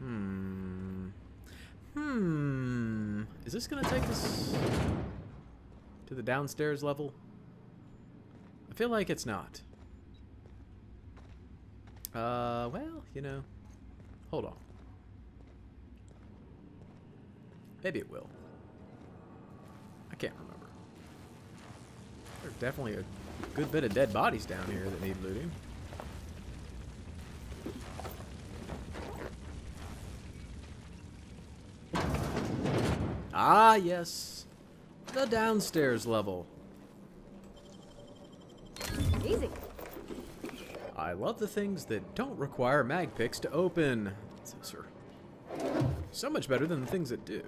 Hmm. Hmm. Is this going to take us to the downstairs level? I feel like it's not. Uh, well, you know. Hold on. Maybe it will. I can't remember. There's definitely a good bit of dead bodies down here that need looting. Ah, yes. The downstairs level. Easy. I love the things that don't require mag picks to open. So, sir. So much better than the things that do.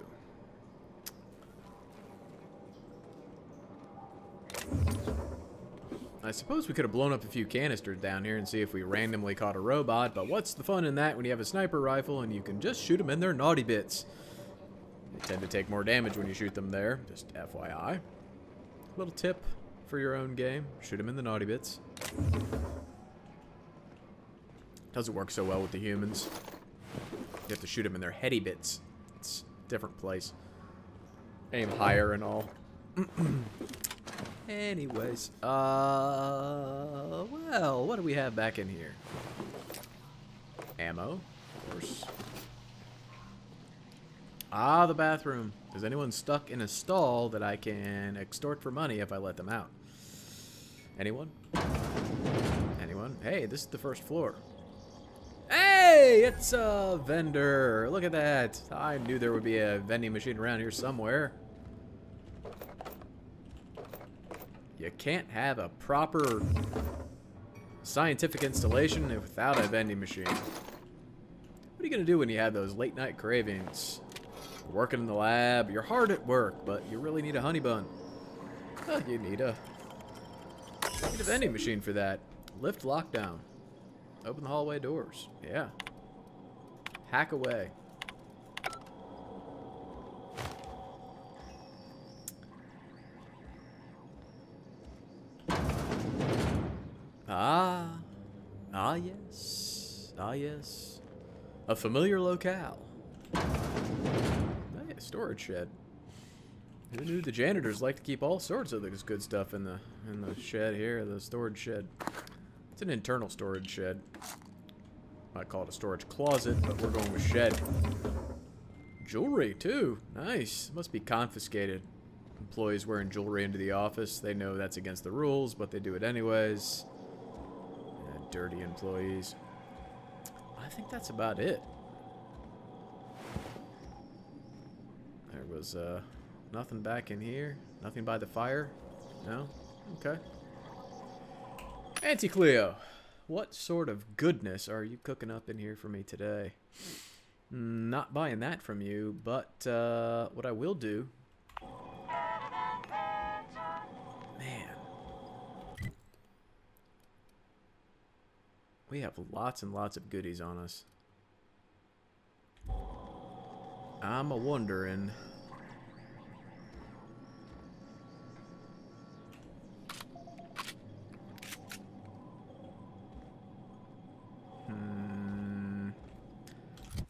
I suppose we could have blown up a few canisters down here and see if we randomly caught a robot, but what's the fun in that when you have a sniper rifle and you can just shoot them in their naughty bits? They tend to take more damage when you shoot them there, just FYI. Little tip for your own game, shoot them in the naughty bits. Doesn't work so well with the humans. You have to shoot them in their heady bits. It's a different place. Aim higher and all. Anyways, uh, well, what do we have back in here? Ammo, of course. Ah, the bathroom. Is anyone stuck in a stall that I can extort for money if I let them out? Anyone? Anyone? Hey, this is the first floor. Hey, it's a vendor. Look at that. I knew there would be a vending machine around here somewhere. You can't have a proper scientific installation without a vending machine. What are you going to do when you have those late night cravings? Working in the lab, you're hard at work, but you really need a honey bun. You need a, need a vending machine for that. Lift lockdown. Open the hallway doors. Yeah. Hack away. Ah. Ah, yes. Ah, yes. A familiar locale. Storage shed. Who knew the janitors like to keep all sorts of this good stuff in the in the shed here, the storage shed. It's an internal storage shed. Might call it a storage closet, but we're going with shed. Jewelry, too. Nice. Must be confiscated. Employees wearing jewelry into the office. They know that's against the rules, but they do it anyways. Yeah, dirty employees. I think that's about it. Was uh, nothing back in here. Nothing by the fire. No? Okay. Auntie Cleo, what sort of goodness are you cooking up in here for me today? Mm, Not buying that from you, but uh, what I will do... Man. We have lots and lots of goodies on us. I'm a wondering...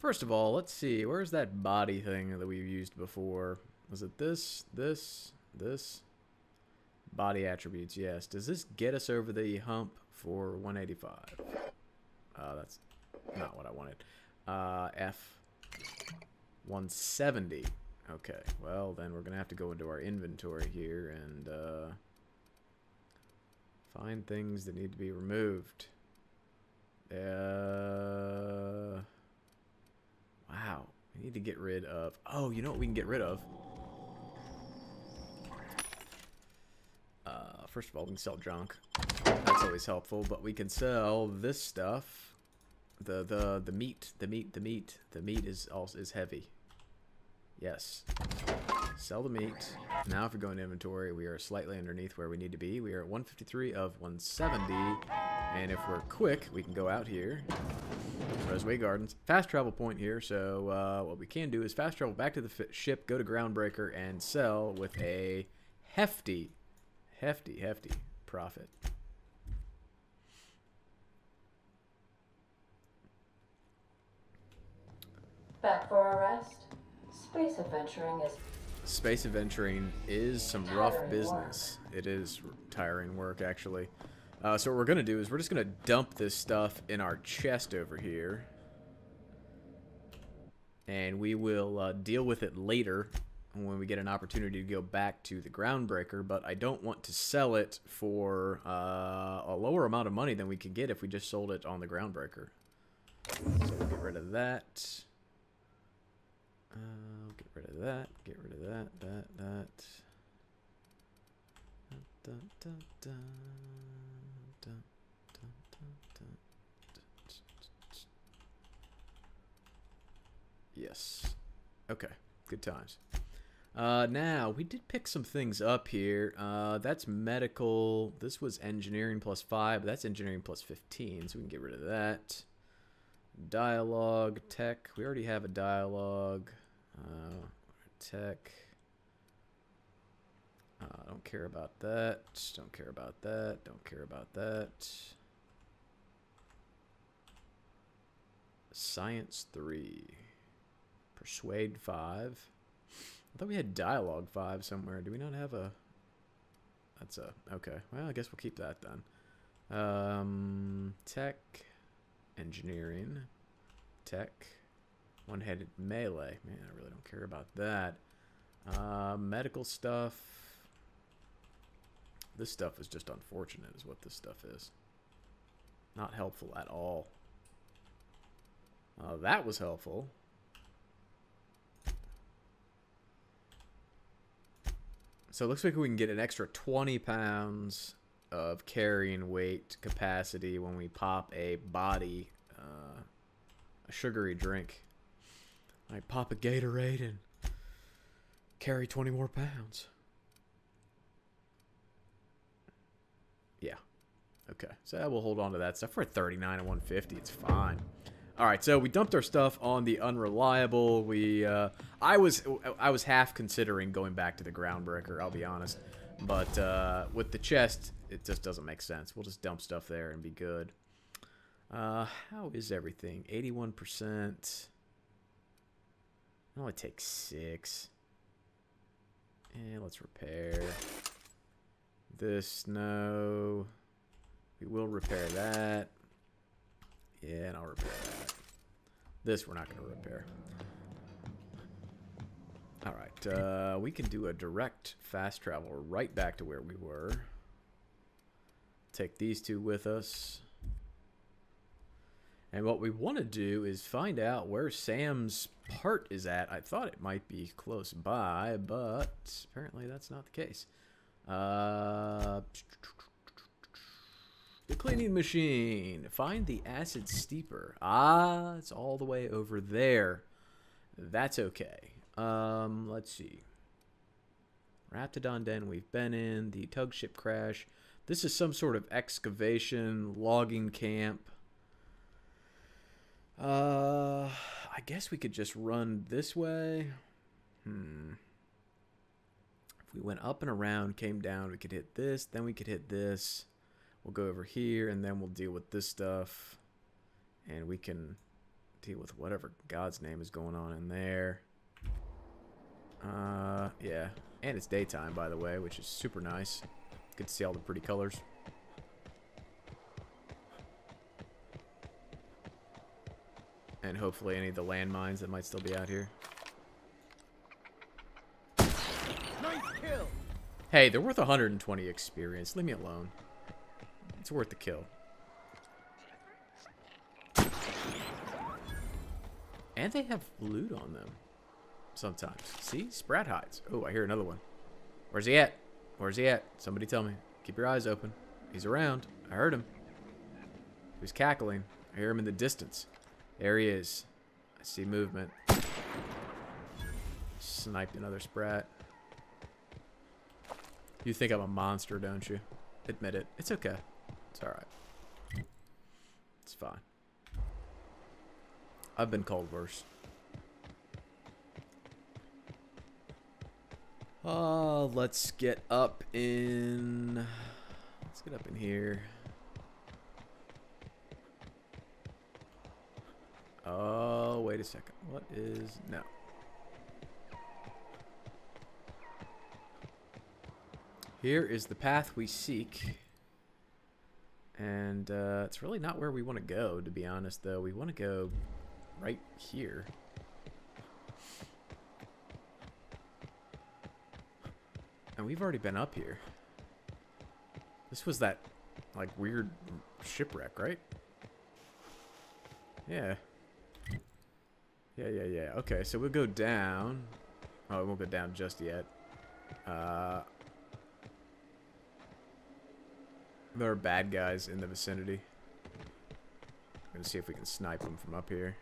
First of all, let's see. Where's that body thing that we've used before? Was it this, this, this? Body attributes, yes. Does this get us over the hump for 185? Uh, that's not what I wanted. Uh, F. 170. Okay, well, then we're going to have to go into our inventory here and uh, find things that need to be removed. Uh, wow. We need to get rid of... Oh, you know what we can get rid of? Uh, first of all, we can sell junk. That's always helpful, but we can sell this stuff. The the the meat, the meat, the meat. The meat is also is heavy. Yes. Sell the meat. Now if we go into inventory, we are slightly underneath where we need to be. We are at 153 of 170. And if we're quick, we can go out here. Roseway Gardens. Fast travel point here. So uh, what we can do is fast travel back to the ship, go to Groundbreaker, and sell with a hefty, hefty, hefty profit. Back for a rest? Space adventuring is Space adventuring is some rough business. It is tiring work, actually. Uh, so what we're going to do is we're just going to dump this stuff in our chest over here. And we will uh, deal with it later when we get an opportunity to go back to the Groundbreaker. But I don't want to sell it for uh, a lower amount of money than we could get if we just sold it on the Groundbreaker. So we'll get rid of that. Uh, get rid of that. Get rid of that. That. That. Dun, dun, dun, dun, dun, dun, Yes. Okay. Good times. Uh, now, we did pick some things up here. Uh, that's medical. This was engineering plus 5. That's engineering plus 15, so we can get rid of that. Dialogue, tech. We already have a dialogue. Uh, tech. Uh, don't care about that. Don't care about that. Don't care about that. Science 3. Persuade 5. I thought we had dialogue 5 somewhere. Do we not have a... That's a... Okay. Well, I guess we'll keep that then. Um, tech. Engineering. Tech. One-handed melee. Man, I really don't care about that. Uh, medical stuff. This stuff is just unfortunate is what this stuff is. Not helpful at all. Uh, that was helpful. So it looks like we can get an extra 20 pounds of carrying weight capacity when we pop a body, uh, a sugary drink. I pop a Gatorade and carry 20 more pounds. Yeah. Okay. So we'll hold on to that stuff. We're at 39 and 150. It's fine. All right, so we dumped our stuff on the unreliable. We, uh, I was, I was half considering going back to the groundbreaker. I'll be honest, but uh, with the chest, it just doesn't make sense. We'll just dump stuff there and be good. Uh, how is everything? 81%. It only takes six. And let's repair. This, no. We will repair that. Yeah, and I'll repair that. This we're not going to repair. Alright, uh, we can do a direct fast travel right back to where we were. Take these two with us. And what we want to do is find out where Sam's part is at. I thought it might be close by, but apparently that's not the case. Uh, the cleaning machine. Find the acid steeper. Ah, it's all the way over there. That's okay. Um, let's see. Raptidon Den we've been in. The tug ship crash. This is some sort of excavation, logging camp. Uh, I guess we could just run this way. Hmm. If we went up and around, came down, we could hit this, then we could hit this. We'll go over here and then we'll deal with this stuff. And we can deal with whatever God's name is going on in there. Uh, yeah. And it's daytime, by the way, which is super nice. Good to see all the pretty colors. And hopefully any of the landmines that might still be out here. Nice. Hey, they're worth 120 experience. Leave me alone. It's worth the kill. And they have loot on them. Sometimes. See? Sprat hides. Oh, I hear another one. Where's he at? Where's he at? Somebody tell me. Keep your eyes open. He's around. I heard him. He's cackling. I hear him in the distance. There he is. I see movement. Sniped another sprat. You think I'm a monster, don't you? Admit it. It's okay. It's alright. It's fine. I've been called worse. Uh, let's get up in... Let's get up in here. Oh, wait wait a second. What is... No. Here is the path we seek. And uh, it's really not where we want to go, to be honest, though. We want to go right here. And we've already been up here. This was that, like, weird shipwreck, right? Yeah. Yeah, yeah, yeah. Okay, so we'll go down. Oh, it won't go down just yet. Uh, there are bad guys in the vicinity. I'm gonna see if we can snipe them from up here.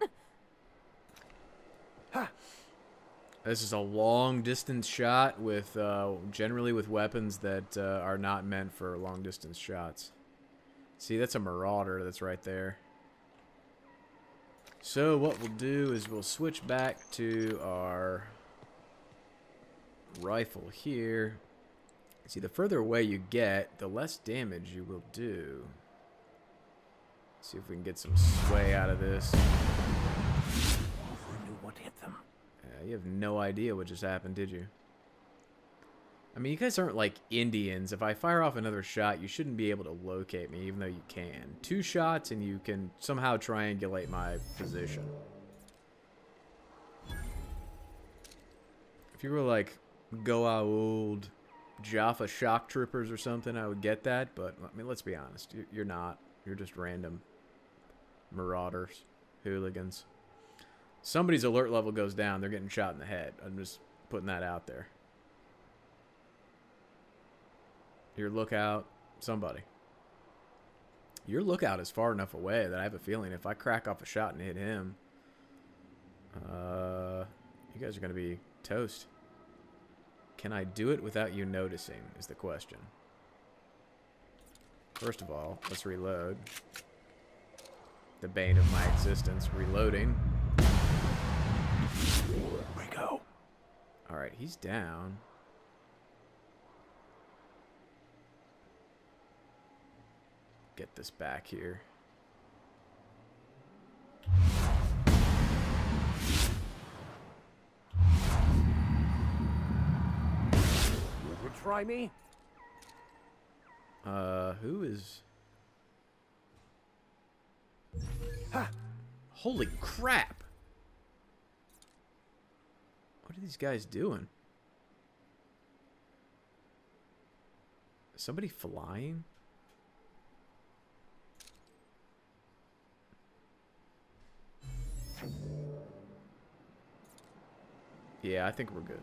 Ha! This is a long distance shot with uh, generally with weapons that uh, are not meant for long distance shots. See, that's a marauder that's right there. So what we'll do is we'll switch back to our rifle here. See, the further away you get, the less damage you will do. see if we can get some sway out of this. Knew what hit them? Yeah, you have no idea what just happened, did you? I mean, you guys aren't like Indians. If I fire off another shot, you shouldn't be able to locate me, even though you can. Two shots and you can somehow triangulate my position. If you were like Goa'uld, Jaffa shock troopers or something, I would get that. But, I mean, let's be honest. You're, not. You're just random marauders, hooligans. Somebody's alert level goes down, they're getting shot in the head. I'm just putting that out there. Your lookout, somebody. Your lookout is far enough away that I have a feeling if I crack off a shot and hit him, uh, you guys are going to be toast. Can I do it without you noticing is the question. First of all, let's reload. The bane of my existence, reloading. We go. Alright, he's down. Get this back here. Try me? Uh, who is... Ha! Holy crap! What are these guys doing? Somebody flying? Yeah, I think we're good.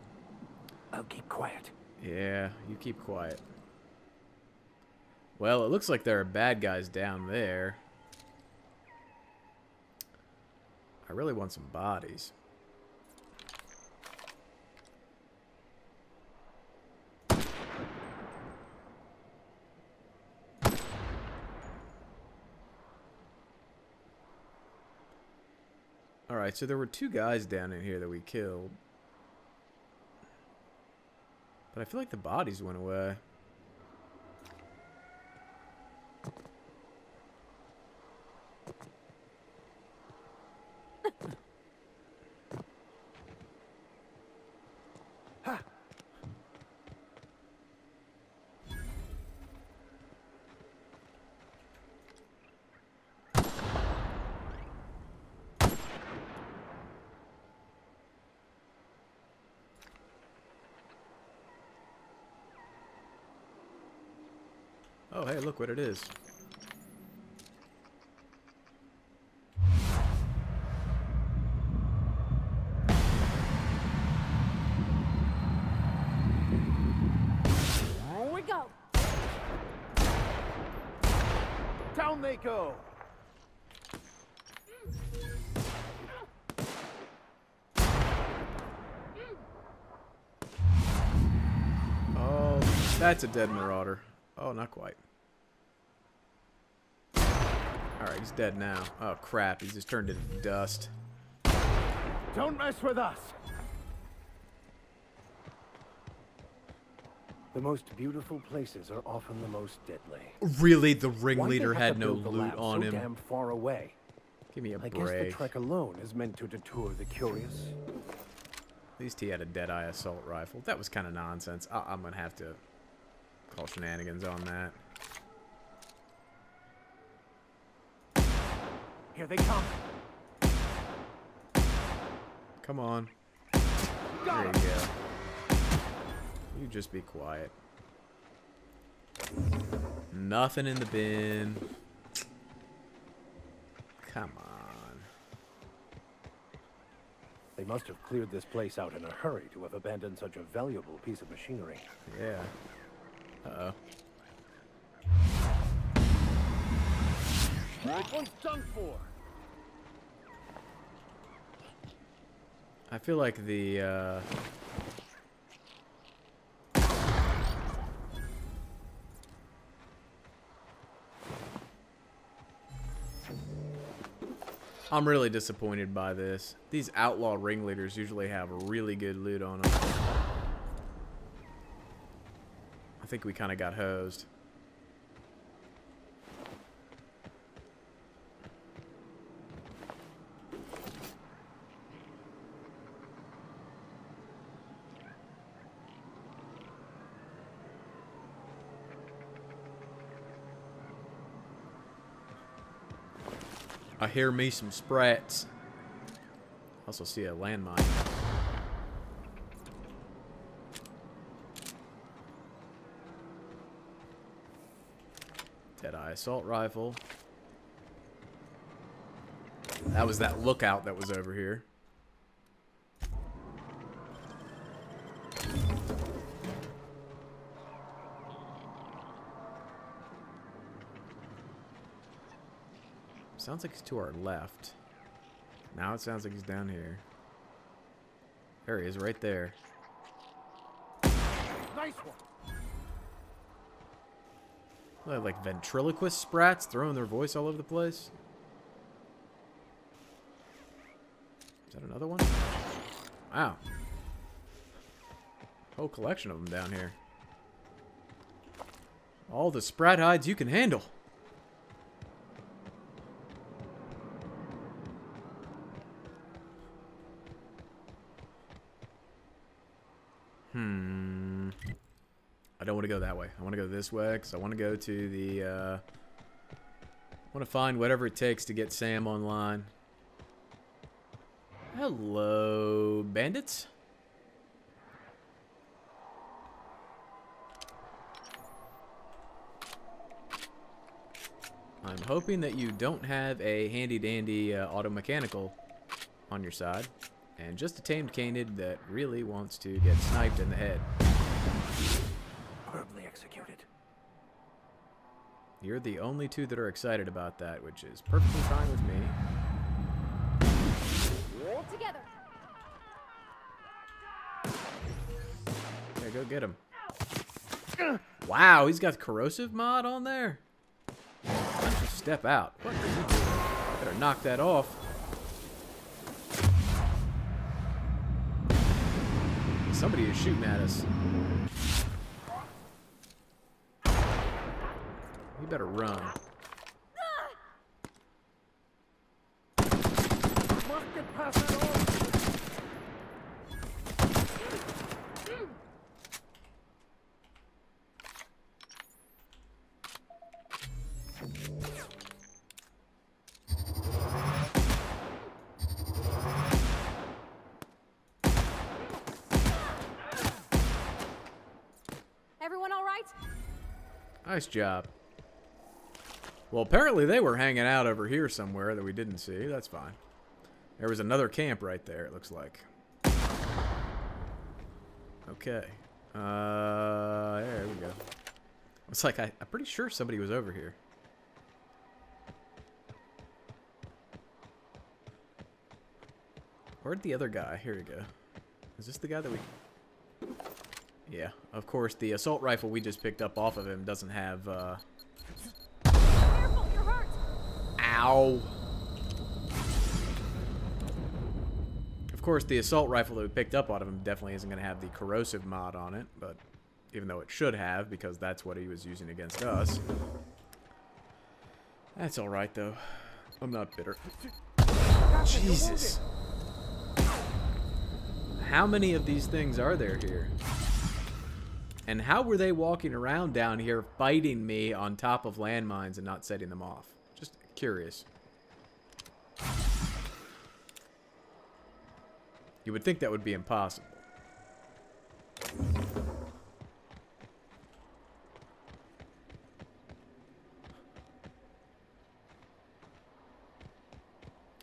I'll keep quiet. Yeah, you keep quiet. Well, it looks like there are bad guys down there. I really want some bodies. Alright, so there were two guys down in here that we killed. But I feel like the bodies went away. Oh, hey, look what it is. Here we go. Down they go. Oh, that's a dead marauder. Oh, not quite. Alright, he's dead now. Oh, crap. He's just turned into dust. Don't mess with us. The most beautiful places are often the most deadly. Really, the ringleader had no loot lab on so him. damn far away. Give me a I guess the trek alone is meant to deter the curious. At least he had a Deadeye assault rifle. That was kind of nonsense. I I'm gonna have to call shenanigans on that. Here they come. Come on. There you go. You just be quiet. Nothing in the bin. Come on. They must have cleared this place out in a hurry to have abandoned such a valuable piece of machinery. Yeah. Uh-oh. One's done for. I feel like the, uh... I'm really disappointed by this. These outlaw ringleaders usually have really good loot on them. I think we kind of got hosed. I hear me some sprats. Also see a landmine. Deadeye assault rifle. That was that lookout that was over here. Sounds like he's to our left. Now it sounds like he's down here. There he is, right there. Nice one. They have like ventriloquist sprats throwing their voice all over the place. Is that another one? Wow. Whole collection of them down here. All the sprat hides you can handle. Hmm. I don't want to go that way. I want to go this way because I want to go to the. Uh, I want to find whatever it takes to get Sam online. Hello, bandits. I'm hoping that you don't have a handy dandy uh, auto mechanical on your side, and just a tamed canid that really wants to get sniped in the head. Horribly executed. You're the only two that are excited about that, which is perfectly fine with me. All Together. Yeah, go get him. Wow, he's got corrosive mod on there. Why don't you step out? What are you doing? Better knock that off. Somebody is shooting at us. You better run. Must Nice job. Well, apparently they were hanging out over here somewhere that we didn't see. That's fine. There was another camp right there, it looks like. Okay. Uh, there we go. It's like, I, I'm pretty sure somebody was over here. Where'd the other guy? Here we go. Is this the guy that we... Yeah, of course, the assault rifle we just picked up off of him doesn't have, uh... Careful, you're hurt. Ow! Of course, the assault rifle that we picked up out of him definitely isn't going to have the corrosive mod on it, but Even though it should have, because that's what he was using against us. That's alright, though. I'm not bitter. Jesus. How many of these things are there here? And how were they walking around down here fighting me on top of landmines and not setting them off? Just curious. You would think that would be impossible.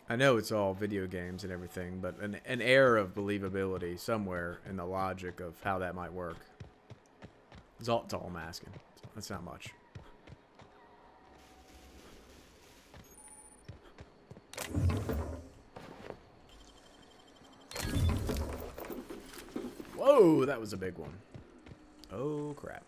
I know it's all video games and everything, but an, an air of believability somewhere in the logic of how that might work. That's all, that's all I'm asking. That's not much. Whoa, that was a big one. Oh, crap.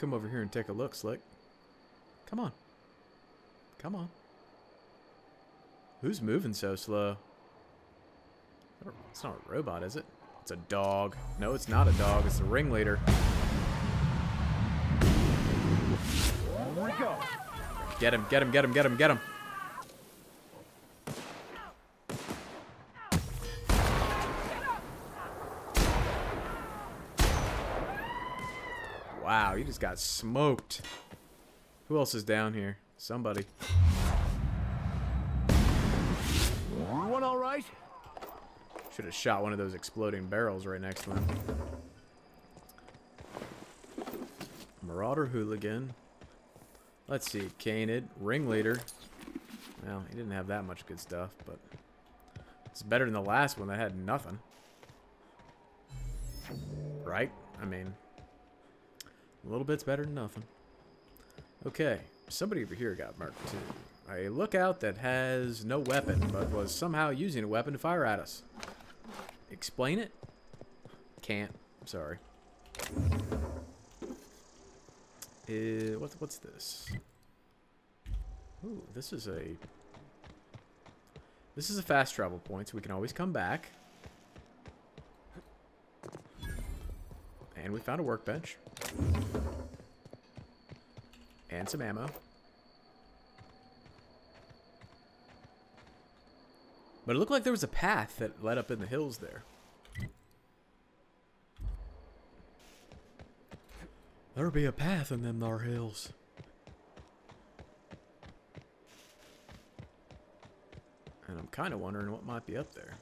Come over here and take a look, Slick? Come on. Come on. Who's moving so slow? It's not a robot, is it? It's a dog. No, it's not a dog. It's the ringleader. Get him, get him, get him, get him, get him. Wow, you just got smoked. Who else is down here? Somebody. Everyone all right? Should have shot one of those exploding barrels right next to him. Marauder Hooligan. Let's see. Canid. Ringleader. Well, he didn't have that much good stuff, but it's better than the last one that had nothing. Right? I mean, a little bit's better than nothing. Okay. Somebody over here got marked too. A lookout that has no weapon, but was somehow using a weapon to fire at us. Explain it? Can't. Sorry. Uh, what's what's this? Ooh, this is a this is a fast travel point, so we can always come back. And we found a workbench. And some ammo. But it looked like there was a path that led up in the hills there. There'll be a path in them thar hills. And I'm kind of wondering what might be up there.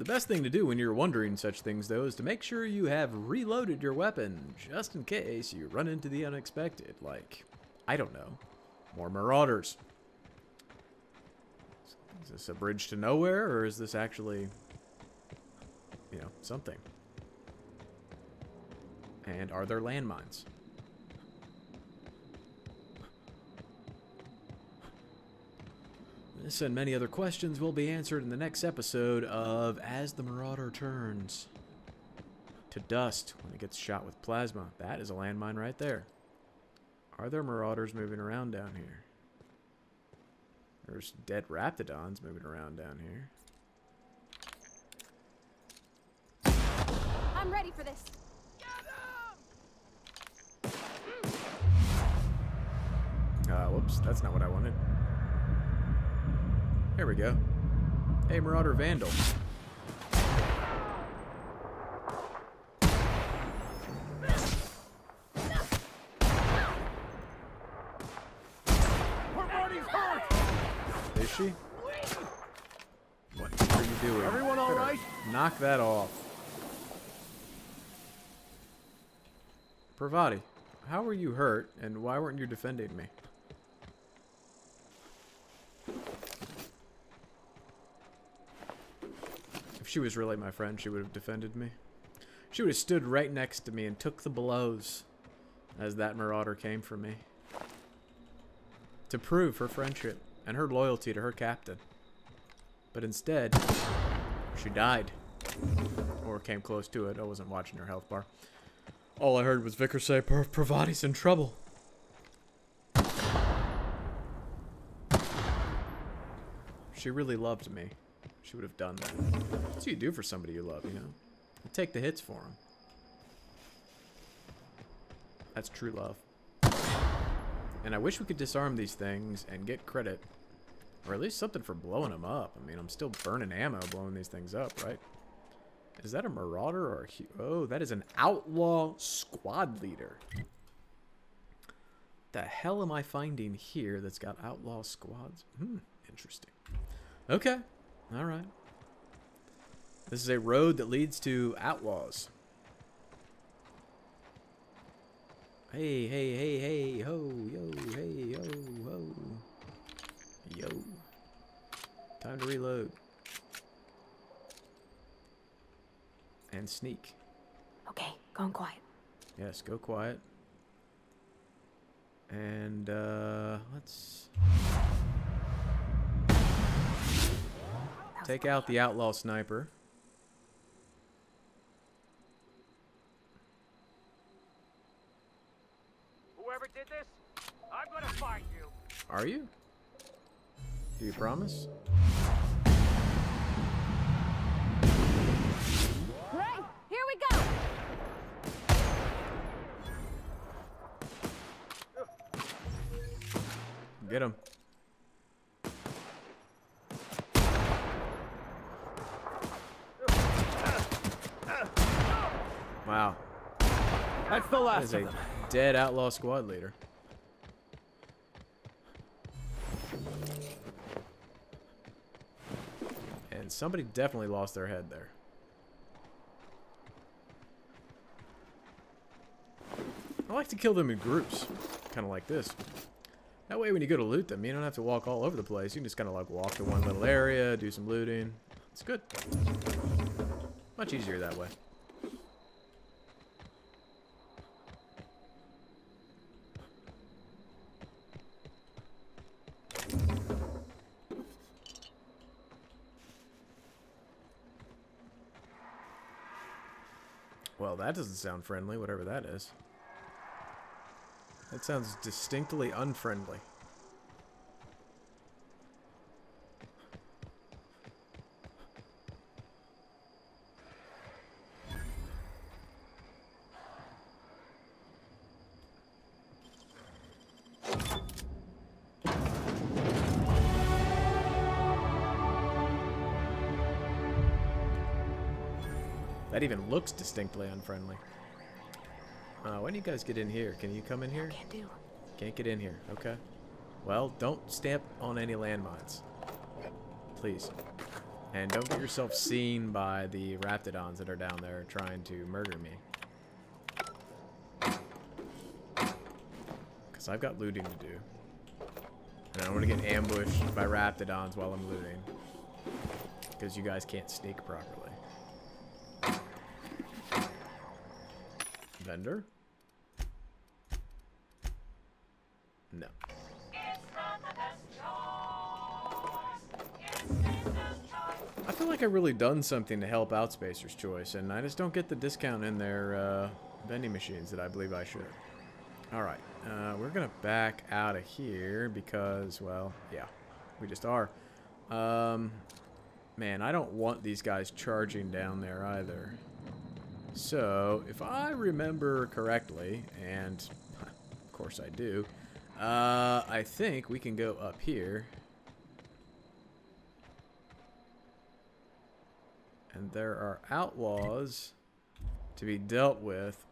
The best thing to do when you're wondering such things, though, is to make sure you have reloaded your weapon, just in case you run into the unexpected, like, I don't know, more marauders. Is this a bridge to nowhere, or is this actually, you know, something? And are there landmines? This and many other questions will be answered in the next episode of As the Marauder Turns to Dust when it gets shot with plasma. That is a landmine right there. Are there marauders moving around down here? There's dead raptidons moving around down here. I'm ready for this. Uh, whoops, that's not what I wanted. There we go. Hey, Marauder Vandal. Her body's hurt! Is she? What are you doing? Everyone all right? Knock that off. Parvati, how were you hurt, and why weren't you defending me? She was really my friend, she would have defended me. She would have stood right next to me and took the blows. as that marauder came for me. To prove her friendship and her loyalty to her captain. But instead, she died. Or came close to it. I wasn't watching her health bar. All I heard was Vickers say, "Pro- Parvati's in trouble. She really loved me. She would have done that. That's what you do for somebody you love, you know? You take the hits for them. That's true love. And I wish we could disarm these things and get credit. Or at least something for blowing them up. I mean, I'm still burning ammo blowing these things up, right? Is that a marauder or a... Oh, that is an outlaw squad leader. The hell am I finding here that's got outlaw squads? Hmm, interesting. Okay, alright. This is a road that leads to outlaws. Hey, hey, hey, hey, ho, yo, hey, yo, ho. Yo. Time to reload. And sneak. Okay, going quiet. Yes, go quiet. And, uh, let's take out the outlaw sniper. Whoever did this, I'm gonna find you. Are you? Do you promise? Right, here we go. Get him. Wow. That's the last is of a them. dead outlaw squad leader. And somebody definitely lost their head there. I like to kill them in groups, kind of like this. That way when you go to loot them, you don't have to walk all over the place. You can just kind of like walk to one little area, do some looting. It's good. Much easier that way. Well, that doesn't sound friendly, whatever that is. That sounds distinctly unfriendly. That even looks distinctly unfriendly. Uh, when do you guys get in here? Can you come in here? Can't do. Can't get in here. Okay. Well, don't stamp on any landmines. Please. And don't get yourself seen by the raptidons that are down there trying to murder me. Because I've got looting to do. And I don't want to get ambushed by raptidons while I'm looting. Because you guys can't sneak properly. Vendor? No. I feel like I've really done something to help out Spacer's Choice, and I just don't get the discount in their uh, vending machines that I believe I should. Alright, uh, we're going to back out of here because, well, yeah, we just are. Um, man, I don't want these guys charging down there either. So, if I remember correctly, and of course I do, uh, I think we can go up here. And there are outlaws to be dealt with,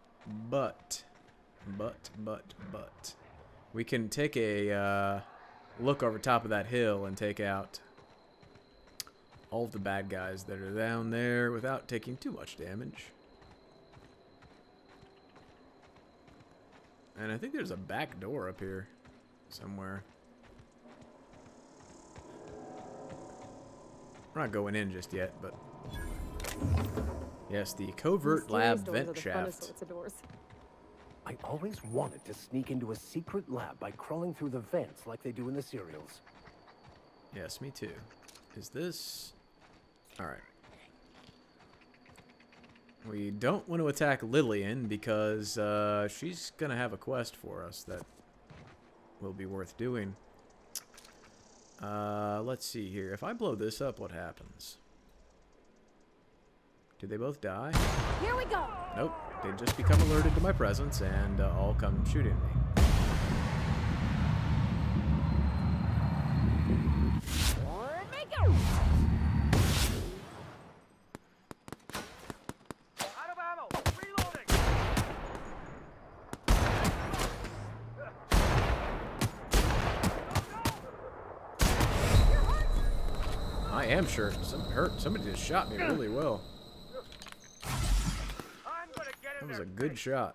but, but, but, but, we can take a uh, look over top of that hill and take out all of the bad guys that are down there without taking too much damage. And I think there's a back door up here somewhere. We're not going in just yet, but yes, the covert Mysterious lab vent shaft. sorts of doors. I always wanted to sneak into a secret lab by crawling through the vents like they do in the serials. Yes, me too. Is this... Alright. We don't want to attack Lillian because uh, she's going to have a quest for us that will be worth doing. Uh, let's see here. If I blow this up, what happens? Do they both die? Here we go. Nope. They just become alerted to my presence and uh, all come shooting me. Make it. Out of ammo! Reloading! I am sure. Some hurt. Somebody just shot me really well. I'm gonna get in That was a good shot.